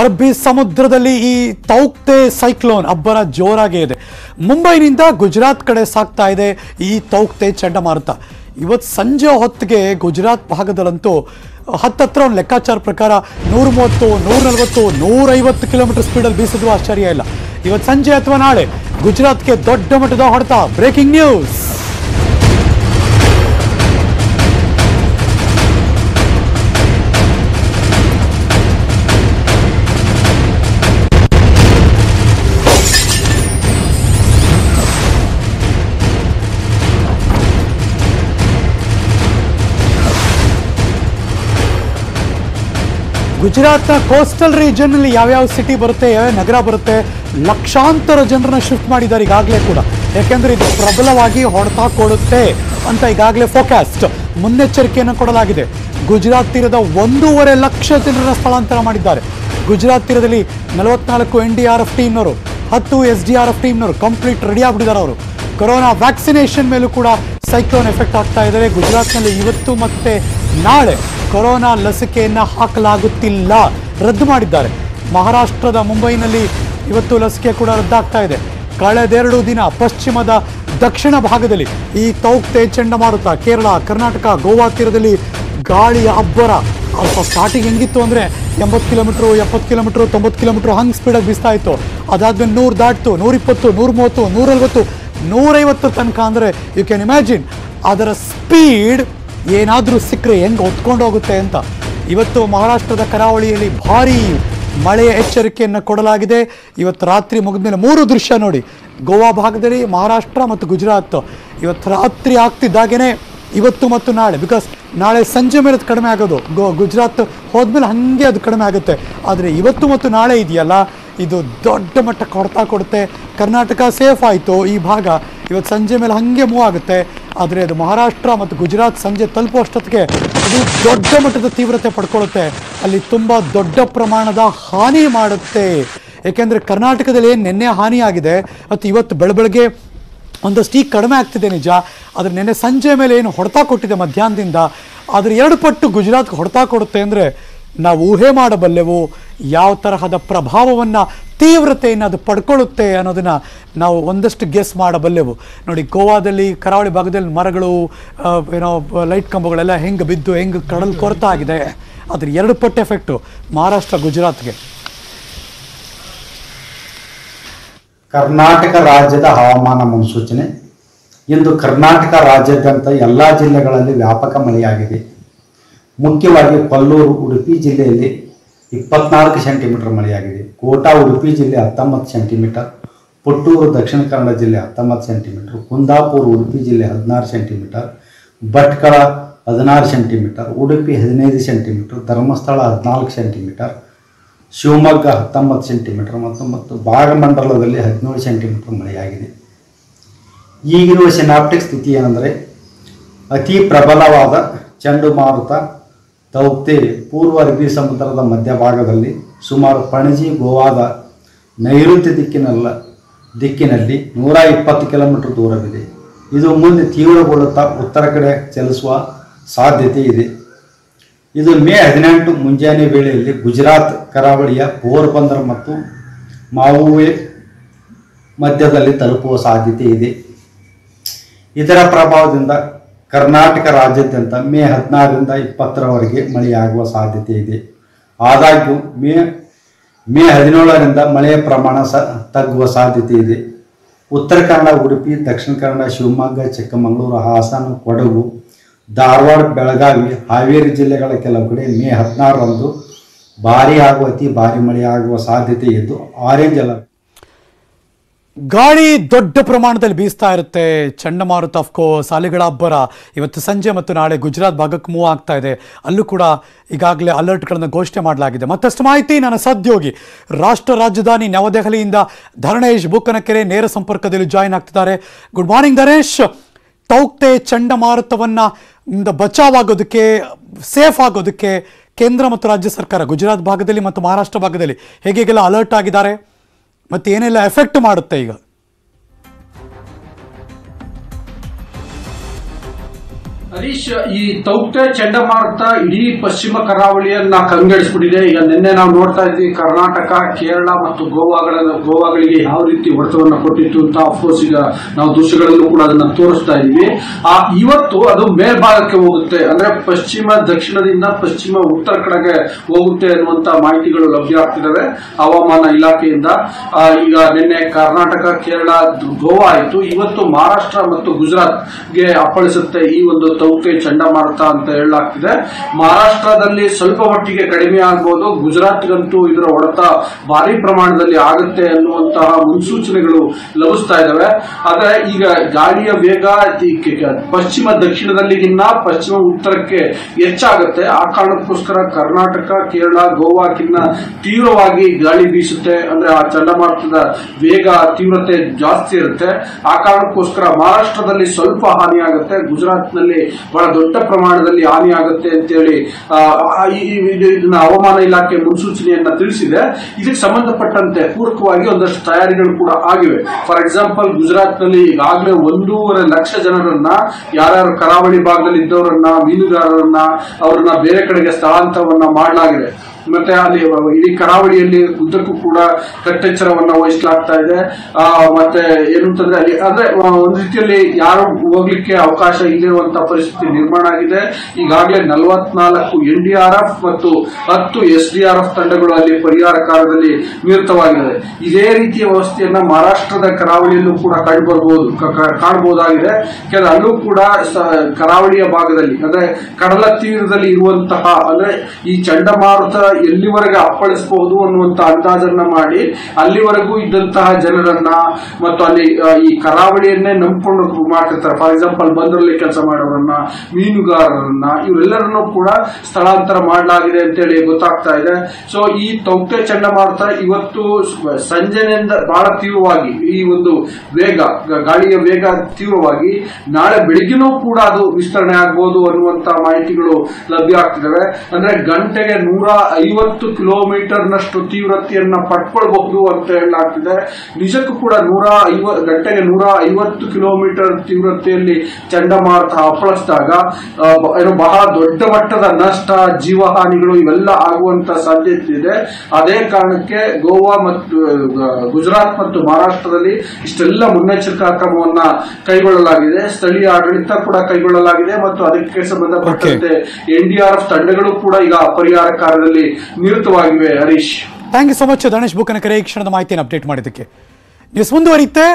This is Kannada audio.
ಅರಬ್ಬಿ ಸಮುದ್ರದಲ್ಲಿ ಈ ತೌಕ್ತೆ ಸೈಕ್ಲೋನ್ ಅಬ್ಬರ ಜೋರಾಗೇ ಇದೆ. ಮುಂಬೈನಿಂದ ಗುಜರಾತ್ ಕಡೆ ಸಾಕ್ತಾ ಇದೆ ಈ ತೌಕ್ತೆ ಚಂಡಮಾರುತ. ಇವತ್ತು ಸಂಜೆ ಹೊತ್ತಿಗೆ ಗುಜರಾತ್ ಭಾಗದಲ್ಲಂತೂ ಹತ್ತತ್ರ ಒಂದು ಲೆಕ್ಕಾಚಾರ ಪ್ರಕಾರ ನೂರ ಮೂವತ್ತು ನೂರ ನಲವತ್ತು ನೂರೈವತ್ತು ಕಿಲೋಮೀಟರ್ ಸ್ಪೀಡಲ್ಲಿ ಬೀಸಿದ್ರು ಆಶ್ಚರ್ಯ ಇಲ್ಲ. ಇವತ್ತು ಸಂಜೆ ಅಥವಾ ನಾಳೆ ಗುಜರಾತ್ಗೆ ದೊಡ್ಡ ಮಟ್ಟದ ಹೊಡೆತ. Breaking news! ಗುಜರಾತ್ನ ಕೋಸ್ಟಲ್ ರೀಜನ್ ಅಲ್ಲಿ ಯಾವ್ಯಾವ ಸಿಟಿ ಬರುತ್ತೆ, ಯಾವ್ಯಾವ ನಗರ ಬರುತ್ತೆ, ಲಕ್ಷಾಂತರ ಜನರನ್ನ ಶಿಫ್ಟ್ ಮಾಡಿದ್ದಾರೆ ಈಗಾಗಲೇ ಕೂಡ. ಯಾಕೆಂದ್ರೆ ಇದು ಪ್ರಬಲವಾಗಿ ಹೊಡೆತ ಕೊಡುತ್ತೆ ಅಂತ ಈಗಾಗಲೇ ಫೋಕಾಸ್ಟ್ ಮುನ್ನೆಚ್ಚರಿಕೆಯನ್ನು ಕೊಡಲಾಗಿದೆ. ಗುಜರಾತ್ ತೀರದ ಒಂದೂವರೆ ಲಕ್ಷ ಜನರನ್ನ ಸ್ಥಳಾಂತರ ಮಾಡಿದ್ದಾರೆ. ಗುಜರಾತ್ ತೀರದಲ್ಲಿ ನಲವತ್ನಾಲ್ಕು ಎನ್ ಡಿ ಆರ್ ಎಫ್ ಟೀಮ್ನವರು, ಹತ್ತು ಎಸ್ ಡಿ ಆರ್ ಎಫ್ ಟೀಮ್ನವರು ಕಂಪ್ಲೀಟ್ ರೆಡಿ ಆಗ್ಬಿಟ್ಟಿದ್ದಾರೆ ಅವರು. ಕೊರೋನಾ ವ್ಯಾಕ್ಸಿನೇಷನ್ ಮೇಲೂ ಕೂಡ ಸೈಕ್ಲೋನ್ ಎಫೆಕ್ಟ್ ಆಗ್ತಾ ಇದ್ದಾರೆ ಗುಜರಾತ್ನಲ್ಲಿ ಇವತ್ತು ಮತ್ತೆ ನಾಳೆ ಕೊರೋನಾ ಲಸಿಕೆಯನ್ನು ಹಾಕಲಾಗುತ್ತಿಲ್ಲ. ರದ್ದು ಮಾಡಿದ್ದಾರೆ. ಮಹಾರಾಷ್ಟ್ರದ ಮುಂಬೈನಲ್ಲಿ ಇವತ್ತು ಲಸಿಕೆ ಕೂಡ ರದ್ದಾಗ್ತಾ ಇದೆ. ಕಳೆದೆರಡು ದಿನ ಪಶ್ಚಿಮದ ದಕ್ಷಿಣ ಭಾಗದಲ್ಲಿ ಈ ತೌಕ್ತೆ ಚಂಡಮಾರುತ, ಕೇರಳ, ಕರ್ನಾಟಕ, ಗೋವಾ ತೀರದಲ್ಲಿ ಗಾಳಿಯ ಅಬ್ಬರ. ಅಲ್ಪ ಸ್ಟಾರ್ಟಿಂಗ್ ಹೆಂಗಿತ್ತು ಅಂದರೆ ಎಂಬತ್ತು ಕಿಲೋಮೀಟ್ರು, ಎಪ್ಪತ್ತು ಕಿಲೋಮೀಟ್ರು, ತೊಂಬತ್ತು ಕಿಲೋಮೀಟ್ರು ಹಂಗೆ ಸ್ಪೀಡಾಗಿ ಬೀಸ್ತಾ ಇತ್ತು. ಅದಾದ್ಮೇಲೆ ನೂರು ದಾಟ್ತು, ನೂರಿಪ್ಪತ್ತು ನೂರ ಮೂವತ್ತು ನೂರೈವತ್ತು ನೂರೈವತ್ತು ತನಕ ಅಂದರೆ ಯು ಕ್ಯಾನ್ ಇಮ್ಯಾಜಿನ್ ಅದರ ಸ್ಪೀಡ್ ಏನಾದರೂ ಸಿಕ್ಕರೆ ಹೆಂಗೆ ಹೊತ್ಕೊಂಡು ಹೋಗುತ್ತೆ ಅಂತ. ಇವತ್ತು ಮಹಾರಾಷ್ಟ್ರದ ಕರಾವಳಿಯಲ್ಲಿ ಭಾರೀ ಮಳೆಯ ಎಚ್ಚರಿಕೆಯನ್ನು ಕೊಡಲಾಗಿದೆ. ಇವತ್ತು ರಾತ್ರಿ ಮುಗಿದ ಮೇಲೆ ಮೂರು ದೃಶ್ಯ ನೋಡಿ. ಗೋವಾ ಭಾಗದಲ್ಲಿ ಮಹಾರಾಷ್ಟ್ರ ಮತ್ತು ಗುಜರಾತ್. ಇವತ್ತು ರಾತ್ರಿ ಆಗ್ತಿದ್ದಾಗೇ ಇವತ್ತು ಮತ್ತು ನಾಳೆ. ಬಿಕಾಸ್ ನಾಳೆ ಸಂಜೆ ಮೇಲೆ ಅದು ಕಡಿಮೆ ಆಗೋದು. ಗೋ, ಗುಜರಾತ್ ಹೋದ್ಮೇಲೆ ಹಾಗೆ ಅದು ಕಡಿಮೆ ಆಗುತ್ತೆ. ಆದರೆ ಇವತ್ತು ಮತ್ತು ನಾಳೆ ಇದೆಯಲ್ಲ? ಇದು ದೊಡ್ಡ ಮಟ್ಟ ಕೊಡ್ತಾ ಕೊಡುತ್ತೆ. ಕರ್ನಾಟಕ ಸೇಫ್ ಆಯಿತು ಈ ಭಾಗ. ಇವತ್ತು ಸಂಜೆ ಮೇಲೆ ಹಾಗೆ ಮೂವ್ ಆಗುತ್ತೆ. ಆದರೆ ಅದು ಮಹಾರಾಷ್ಟ್ರ ಮತ್ತು ಗುಜರಾತ್ ಸಂಜೆ ತಲುಪುವಷ್ಟೊತ್ತಿಗೆ ಅದು ದೊಡ್ಡ ಮಟ್ಟದ ತೀವ್ರತೆ ಪಡ್ಕೊಳ್ಳುತ್ತೆ. ಅಲ್ಲಿ ತುಂಬ ದೊಡ್ಡ ಪ್ರಮಾಣದ ಹಾನಿ ಮಾಡುತ್ತೆ. ಏಕೆಂದರೆ ಕರ್ನಾಟಕದಲ್ಲಿ ಏನು ನಿನ್ನೆ ಹಾನಿಯಾಗಿದೆ. ಮತ್ತು ಇವತ್ತು ಬೆಳಬೆಳಗ್ಗೆ ಒಂದಷ್ಟು ಈಗ ಕಡಿಮೆ ಆಗ್ತಿದೆ ನಿಜ. ಆದರೆ ನಿನ್ನೆ ಸಂಜೆ ಮೇಲೆ ಏನು ಹೊಡೆತ ಕೊಟ್ಟಿದೆ ಮಧ್ಯಾಹ್ನದಿಂದ. ಆದರೆ ಎರಡು ಪಟ್ಟು ಗುಜರಾತ್ಗೆ ಹೊಡೆತ ಕೊಡುತ್ತೆ ಅಂದರೆ ನಾವು ಊಹೆ ಮಾಡಬಲ್ಲೆವು ಯಾವ ತರಹದ ಪ್ರಭಾವವನ್ನು ತೀವ್ರತೆಯನ್ನು ಅದು ಪಡ್ಕೊಳ್ಳುತ್ತೆ ಅನ್ನೋದನ್ನು ನಾವು ಒಂದಷ್ಟು ಗೆಸ್ ಮಾಡಬಲ್ಲೆವು. ನೋಡಿ, ಗೋವಾದಲ್ಲಿ, ಕರಾವಳಿ ಭಾಗದಲ್ಲಿ ಮರಗಳು ಏನೋ ಲೈಟ್ ಕಂಬಗಳೆಲ್ಲ ಹೆಂಗೆ ಬಿದ್ದು, ಹೆಂಗೆ ಕಡಲ್ ಕೊರತ ಆಗಿದೆ. ಅದ್ರ ಎರಡು ಪಟ್ಟು ಎಫೆಕ್ಟು ಮಹಾರಾಷ್ಟ್ರ, ಗುಜರಾತ್ಗೆ. ಕರ್ನಾಟಕ ರಾಜ್ಯದ ಹವಾಮಾನ ಮುನ್ಸೂಚನೆ. ಇಂದು ಕರ್ನಾಟಕ ರಾಜ್ಯಾದ್ಯಂತ ಎಲ್ಲ ಜಿಲ್ಲೆಗಳಲ್ಲಿ ವ್ಯಾಪಕ ಮಳೆಯಾಗಿದೆ. ಮುಖ್ಯವಾಗಿ ಕೊಲ್ಲೂರು, ಉಡುಪಿ ಜಿಲ್ಲೆಯಲ್ಲಿ ಇಪ್ಪತ್ನಾಲ್ಕು ಸೆಂಟಿಮೀಟರ್ ಮಳೆಯಾಗಿದೆ. ಕೋಟಾ ಉಡುಪಿ ಜಿಲ್ಲೆ ಹತ್ತೊಂಬತ್ತು ಸೆಂಟಿಮೀಟರ್ ಪುಟ್ಟೂರು ದಕ್ಷಿಣ ಕನ್ನಡ ಜಿಲ್ಲೆ ಹತ್ತೊಂಬತ್ತು ಸೆಂಟಿಮೀಟರ್, ಕುಂದಾಪುರ ಉಡುಪಿ ಜಿಲ್ಲೆ ಹದಿನಾರು ಸೆಂಟಿಮೀಟರ್, ಭಟ್ಕಳ ಹದಿನಾರು ಸೆಂಟಿಮೀಟರ್, ಉಡುಪಿ ಹದಿನೈದು ಸೆಂಟಿಮೀಟರ್, ಧರ್ಮಸ್ಥಳ ಹದಿನಾಲ್ಕು ಸೆಂಟಿಮೀಟರ್, ಶಿವಮೊಗ್ಗ ಹತ್ತೊಂಬತ್ತು ಸೆಂಟಿಮೀಟರ್ ಮತ್ತು ಮತ್ತು ಭಾಗಮಂಡಲದಲ್ಲಿ ಹದಿನೇಳು ಸೆಂಟಿಮೀಟರ್ ಮಳೆಯಾಗಿದೆ. ಈಗಿರುವ ಸಿನಾಪ್ಟಿಕ್ ಸ್ಥಿತಿ ಏನೆಂದರೆ, ಅತಿ ಪ್ರಬಲವಾದ ಚಂಡಮಾರುತ ತೌಕ್ತೆ ಪೂರ್ವ ಅರಬ್ಬಿ ಸಮುದ್ರದ ಮಧ್ಯಭಾಗದಲ್ಲಿ ಸುಮಾರು ಪಣಜಿ ಗೋವಾದ ನೈಋತ್ಯ ದಿಕ್ಕಿನಲ್ಲ, ದಿಕ್ಕಿನಲ್ಲಿ ನೂರ ಇಪ್ಪತ್ತು ಕಿಲೋಮೀಟರ್ ದೂರವಿದೆ. ಇದು ಮುಂದೆ ತೀವ್ರಗೊಳ್ಳುತ್ತಾ ಉತ್ತರ ಕಡೆ ಚಲಿಸುವ ಸಾಧ್ಯತೆ ಇದೆ. ಇದು ಮೇ ಹದಿನೆಂಟು ಮುಂಜಾನೆ ವೇಳೆಯಲ್ಲಿ ಗುಜರಾತ್ ಕರಾವಳಿಯ ಪೋರ್ಬಂದರ್ ಮತ್ತು ಮಾವುವೆ ಮಧ್ಯದಲ್ಲಿ ತಲುಪುವ ಸಾಧ್ಯತೆ ಇದೆ. ಇದರ ಪ್ರಭಾವದಿಂದ ಕರ್ನಾಟಕ ರಾಜ್ಯಾದ್ಯಂತ ಮೇ ಹದಿನಾರರಿಂದ ಇಪ್ಪತ್ತರವರೆಗೆ ಮಳೆಯಾಗುವ ಸಾಧ್ಯತೆ ಇದೆ. ಆದಾಗ್ಯೂ ಮೇ ಮೇ ಹದಿನೇಳರಿಂದ ಮಳೆಯ ಪ್ರಮಾಣ ಸ, ತಗ್ಗುವ ಸಾಧ್ಯತೆ ಇದೆ. ಉತ್ತರ ಕನ್ನಡ, ಉಡುಪಿ, ದಕ್ಷಿಣ ಕನ್ನಡ, ಶಿವಮೊಗ್ಗ, ಚಿಕ್ಕಮಗಳೂರು, ಹಾಸನ, ಕೊಡಗು, ಧಾರವಾಡ, ಬೆಳಗಾವಿ, ಹಾವೇರಿ ಜಿಲ್ಲೆಗಳ ಕೆಲವು ಕಡೆ ಮೇ ಹದಿನಾರರಂದು ಭಾರೀ ಆಗುವ ಅತಿ ಭಾರಿ ಮಳೆಯಾಗುವ ಸಾಧ್ಯತೆ ಇದ್ದು, ಆರೆಂಜ್ ಅಲರ್ಟ್ ಗಾಳಿ ದೊಡ್ಡ ಪ್ರಮಾಣದಲ್ಲಿ ಬೀಸ್ತಾ ಇರುತ್ತೆ. ಚಂಡಮಾರುತ ಅಫ್ಕೋರ್ಸ್ ಅಲೆಗಳ ಅಬ್ಬರ. ಇವತ್ತು ಸಂಜೆ ಮತ್ತು ನಾಳೆ ಗುಜರಾತ್ ಭಾಗಕ್ಕೆ ಮೂವ್ ಆಗ್ತಾ ಇದೆ. ಅಲ್ಲೂ ಕೂಡ ಈಗಾಗಲೇ ಅಲರ್ಟ್ಗಳನ್ನು ಘೋಷಣೆ ಮಾಡಲಾಗಿದೆ. ಮತ್ತಷ್ಟು ಮಾಹಿತಿ ನನ್ನ ಸದ್ಯೋಗಿ. ರಾಷ್ಟ್ರ ರಾಜಧಾನಿ ನವದೆಹಲಿಯಿಂದ ಧರಣೇಶ್ ಬುಕ್ಕನಕೆರೆ ನೇರ ಸಂಪರ್ಕದಲ್ಲಿ ಜಾಯಿನ್ ಆಗ್ತಿದ್ದಾರೆ. ಗುಡ್ ಮಾರ್ನಿಂಗ್ ಧರೇಶ್ ತೌಕ್ತೆ ಚಂಡಮಾರುತವನ್ನು ಇಂದ ಬಚಾವಾಗೋದಕ್ಕೆ ಸೇಫ್ ಆಗೋದಕ್ಕೆ ಕೇಂದ್ರ ಮತ್ತು ರಾಜ್ಯ ಸರ್ಕಾರ ಗುಜರಾತ್ ಭಾಗದಲ್ಲಿ ಮತ್ತು ಮಹಾರಾಷ್ಟ್ರ ಭಾಗದಲ್ಲಿ ಹೇಗೆಲ್ಲ ಅಲರ್ಟ್ ಆಗಿದ್ದಾರೆ? ಮತ್ತೆ ಏನೆಲ್ಲ ಎಫೆಕ್ಟ್ ಮಾಡುತ್ತೆ ಈಗ. ಹರೀಶ್, ಈ ತೌಕ್ತೆ ಚಂಡಮಾರುತ ಇಡೀ ಪಶ್ಚಿಮ ಕರಾವಳಿಯನ್ನ ಕಂಗೆಡಿಸ್ಬಿಟ್ಟಿದೆ ಈಗ ನಿನ್ನೆ ನಾವು ನೋಡ್ತಾ ಇದ್ವಿ, ಕರ್ನಾಟಕ, ಕೇರಳ ಮತ್ತು ಗೋವಾಗಳ ಗೋವಾಗಳಿಗೆ ಯಾವ ರೀತಿ ಹೊಡೆತವನ್ನು ಕೊಟ್ಟಿತ್ತು ಅಂತ ಅಫ್ಕೋರ್ಸ್ ಈಗ ನಾವು ದೃಶ್ಯಗಳನ್ನು ಕೂಡ ಅದನ್ನ ತೋರಿಸ್ತಾ ಇದೀವಿ. ಆ, ಇವತ್ತು ಅದು ಮೇಲ್ಭಾಗಕ್ಕೆ ಹೋಗುತ್ತೆ. ಅಂದ್ರೆ ಪಶ್ಚಿಮ ದಕ್ಷಿಣದಿಂದ ಪಶ್ಚಿಮ ಉತ್ತರ ಕಡೆಗೆ ಹೋಗುತ್ತೆ ಅನ್ನುವಂತ ಮಾಹಿತಿಗಳು ಲಭ್ಯ ಆಗ್ತಿದ್ದಾವೆ ಹವಾಮಾನ ಇಲಾಖೆಯಿಂದ. ಈಗ ನಿನ್ನೆ ಕರ್ನಾಟಕ, ಕೇರಳ ಗೋವಾ ಆಯಿತು. ಇವತ್ತು ಮಹಾರಾಷ್ಟ್ರ ಮತ್ತು ಗುಜರಾತ್ಗೆ ಅಪ್ಪಳಿಸುತ್ತೆ ಈ ಒಂದು ತೌಕೆ ಚಂಡಮಾರುತ ಅಂತ ಹೇಳಲಾಗ್ತಿದೆ. ಮಹಾರಾಷ್ಟ್ರದಲ್ಲಿ ಸ್ವಲ್ಪ ಮಟ್ಟಿಗೆ ಕಡಿಮೆ ಆಗ್ಬೋದು. ಗುಜರಾತ್ಗಂತೂ ಇದರ ಹೊಡೆತ ಭಾರಿ ಪ್ರಮಾಣದಲ್ಲಿ ಆಗುತ್ತೆ ಅನ್ನುವಂತಹ ಮುನ್ಸೂಚನೆಗಳು ಲಭಿಸ್ತಾ ಇದಾವೆ ಆದರೆ ಈಗ ಗಾಳಿಯ ವೇಗ ಪಶ್ಚಿಮ ದಕ್ಷಿಣದಲ್ಲಿಗಿನ್ನ ಪಶ್ಚಿಮ ಉತ್ತರಕ್ಕೆ ಹೆಚ್ಚಾಗುತ್ತೆ. ಆ ಕಾರಣಕ್ಕೋಸ್ಕರ ಕರ್ನಾಟಕ, ಕೇರಳ ಗೋವಾಕ್ಕಿನ್ನ ತೀವ್ರವಾಗಿ ಗಾಳಿ ಬೀಸುತ್ತೆ. ಅಂದ್ರೆ ಆ ಚಂಡಮಾರುತದ ವೇಗ, ತೀವ್ರತೆ ಜಾಸ್ತಿ ಇರುತ್ತೆ. ಆ ಕಾರಣಕ್ಕೋಸ್ಕರ ಮಹಾರಾಷ್ಟ್ರದಲ್ಲಿ ಸ್ವಲ್ಪ ಹಾನಿಯಾಗುತ್ತೆ. ಗುಜರಾತ್ನಲ್ಲಿ ಬಹಳ ದೊಡ್ಡ ಪ್ರಮಾಣದಲ್ಲಿ ಹಾನಿಯಾಗುತ್ತೆ ಅಂತ ಹೇಳಿ ಆ, ಆ, ಈ- ಈ- ಇದು- ಇದನ್ನ ಹವಾಮಾನ ಇಲಾಖೆ ಮುನ್ಸೂಚನೆಯನ್ನ ತಿಳಿಸಿದೆ. ಇದಕ್ಕೆ ಸಂಬಂಧಪಟ್ಟಂತೆ ಪೂರಕವಾಗಿ ಒಂದಷ್ಟು ತಯಾರಿಗಳು ಕೂಡ ಆಗಿವೆ. ಫಾರ್ ಎಕ್ಸಾಂಪಲ್ ಗುಜರಾತ್ನಲ್ಲಿ ಈಗಾಗಲೇ ಒಂದೂವರೆ ಲಕ್ಷ ಜನರನ್ನ ಯಾರ್ಯಾರು ಕರಾವಳಿ ಭಾಗದಲ್ಲಿ ಇದ್ದವರನ್ನ ಮೀನುಗಾರರನ್ನ ಅವರನ್ನ ಬೇರೆ ಕಡೆಗೆ ಸ್ಥಳಾಂತರವನ್ನ ಮಾಡಲಾಗಿದೆ. ಮತ್ತೆ ಅಲ್ಲಿ ಇಡೀ ಕರಾವಳಿಯಲ್ಲಿ ಉದ್ದಕ್ಕೂ ಕೂಡ ಕಟ್ಟೆಚ್ಚರವನ್ನ ವಹಿಸಲಾಗ್ತಾ ಇದೆ. ಮತ್ತೆ ಏನು ಅಂತಂದ್ರೆ ಅಲ್ಲಿ, ಅಂದ್ರೆ ಒಂದು ರೀತಿಯಲ್ಲಿ ಯಾರು ಹೋಗ್ಲಿಕ್ಕೆ ಅವಕಾಶ ಇಲ್ಲಿರುವಂತಹ ಪರಿಸ್ಥಿತಿ ನಿರ್ಮಾಣ ಆಗಿದೆ. ಈಗಾಗಲೇ ನಲವತ್ನಾಲ್ಕು ಎನ್ ಡಿ ಆರ್ ಎಫ್ ಮತ್ತು ಹತ್ತು ಎಸ್ ಡಿ ಆರ್ ಎಫ್ ತಂಡಗಳು ಅಲ್ಲಿ ಪರಿಹಾರ ಕಾರ್ಯದಲ್ಲಿ ನಿರತವಾಗಿದೆ ಇದೇ ರೀತಿಯ ವ್ಯವಸ್ಥೆಯನ್ನ ಮಹಾರಾಷ್ಟ್ರದ ಕರಾವಳಿಯಲ್ಲೂ ಕೂಡ ಕಂಡುಬರಬಹುದು ಕಾಣಬಹುದಾಗಿದೆ. ಕೆಲ ಅಲ್ಲೂ ಕೂಡ ಕರಾವಳಿಯ ಭಾಗದಲ್ಲಿ, ಅಂದ್ರೆ ಕಡಲ ತೀರದಲ್ಲಿ ಇರುವಂತಹ, ಅಂದ್ರೆ ಈ ಚಂಡಮಾರುತ ಎಲ್ಲಿವರೆಗೆ ಅಪ್ಪಳಿಸಬಹುದು ಅನ್ನುವಂತ ಅಂದಾಜನ್ನ ಮಾಡಿ ಅಲ್ಲಿವರೆಗೂ ಇದ್ದಂತಹ ಜನರನ್ನ ಮತ್ತು ಅಲ್ಲಿ ಈ ಕರಾವಳಿಯನ್ನೇ ನಂಬಿಕೊಂಡು ಮಾಡ್ತಿರ್ತಾರೆ ಫಾರ್ ಎಕ್ಸಾಂಪಲ್ ಬಂದರಲ್ಲಿ ಕೆಲಸ ಮಾಡೋರನ್ನ, ಮೀನುಗಾರರನ್ನ, ಇವರೆಲ್ಲರನ್ನೂ ಕೂಡ ಸ್ಥಳಾಂತರ ಮಾಡಲಾಗಿದೆ ಅಂತೇಳಿ ಗೊತ್ತಾಗ್ತಾ ಇದೆ. ಸೊ ಈ ತೌಕ್ತೆ ಚಂಡಮಾರುತ ಇವತ್ತು ಸಂಜೆನಿಂದ ಬಹಳ ತೀವ್ರವಾಗಿ, ಈ ಒಂದು ವೇಗ ಗಾಳಿಯ ವೇಗ ತೀವ್ರವಾಗಿ ನಾಳೆ ಬೆಳಿಗ್ಗೆನೂ ಕೂಡ ಅದು ವಿಸ್ತರಣೆ ಆಗಬಹುದು ಅನ್ನುವಂತ ಮಾಹಿತಿಗಳು ಲಭ್ಯ ಆಗ್ತಿದ್ದಾವೆ. ಅಂದ್ರೆ ಗಂಟೆಗೆ ನೂರ ಐವತ್ತು ಕಿಲೋಮೀಟರ್ ನಷ್ಟು ತೀವ್ರತೆಯನ್ನ ಪಡ್ಕೊಳ್ಬಹುದು ಅಂತ ಹೇಳಲಾಗ್ತಿದೆ. ನಿಜಕ್ಕೂ ಕೂಡ ನೂರ ಐವ ಗಂಟೆಗೆ ನೂರ ಐವತ್ತು ಕಿಲೋಮೀಟರ್ ತೀವ್ರತೆಯಲ್ಲಿ ಚಂಡಮಾರುತ ಅಪ್ಪಳಿಸಿದಾಗ ಏನು ಬಹಳ ದೊಡ್ಡ ಮಟ್ಟದ ನಷ್ಟ ಜೀವಹಾನಿಗಳು ಇವೆಲ್ಲ ಆಗುವಂತ ಸಾಧ್ಯತೆ ಇದೆ. ಅದೇ ಕಾರಣಕ್ಕೆ ಗೋವಾ ಮತ್ತು ಗುಜರಾತ್ ಮತ್ತು ಮಹಾರಾಷ್ಟ್ರದಲ್ಲಿ ಇಷ್ಟೆಲ್ಲ ಮುನ್ನೆಚ್ಚರಿಕಾ ಕ್ರಮವನ್ನ ಕೈಗೊಳ್ಳಲಾಗಿದೆ. ಸ್ಥಳೀಯ ಆಡಳಿತ ಕೂಡ ಕೈಗೊಳ್ಳಲಾಗಿದೆ ಮತ್ತು ಅದಕ್ಕೆ ಸಂಬಂಧಪಟ್ಟಂತೆ ಎನ್ಡಿಆರ್ಎಫ್ ತಂಡಗಳು ಕೂಡ ಈಗ ಪರಿಹಾರ ಕಾರ್ಯದಲ್ಲಿ ನಿರತವಾಗಿವೆ Harish. Thank you so much Dhanesh Bukkanakere ಈ ಕ್ಷಣದ ಮಾಹಿತಿಯನ್ನು ಅಪ್ಡೇಟ್ ಮಾಡಿದ್ದಕ್ಕೆ. ನ್ಯೂಸ್ ಮುಂದುವರಿಯುತ್ತೆ.